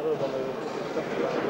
Allora quando ho fatto la mettevo il tempo.